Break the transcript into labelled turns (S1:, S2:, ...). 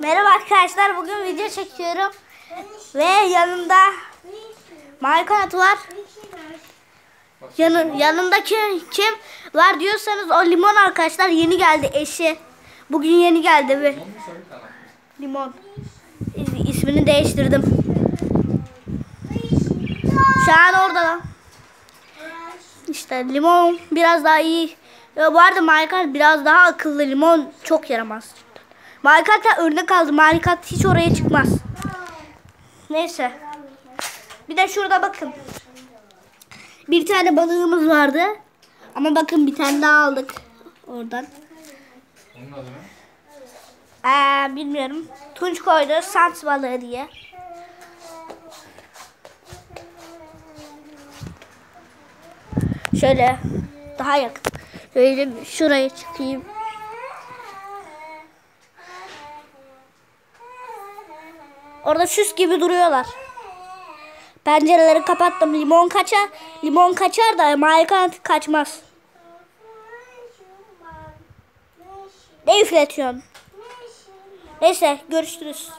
S1: Merhaba arkadaşlar bugün video çekiyorum ve yanımda Minecraft var. Yanı, yanındaki kim var diyorsanız o limon arkadaşlar yeni geldi eşi. Bugün yeni geldi ve limon İs- ismini değiştirdim. Şu an orada. İşte limon biraz daha iyi. Ya bu arada Minecraft biraz daha akıllı. Limon çok yaramaz. Minecraft'a örnek aldı. Minecraft hiç oraya çıkmaz. Neyse. Bir de şurada bakın. Bir tane balığımız vardı. Ama bakın bir tane daha aldık. Oradan.
S2: Onun adı ne?
S1: Ee, bilmiyorum. Tunç koydu. Sant balığı diye. Şöyle daha yakın. Şöyle şuraya çıkayım. Orada süs gibi duruyorlar. Pencereleri kapattım. Limon kaçar. Limon kaçar da Minecraft kaçmaz. Ne üfletiyorsun? Neyse görüşürüz.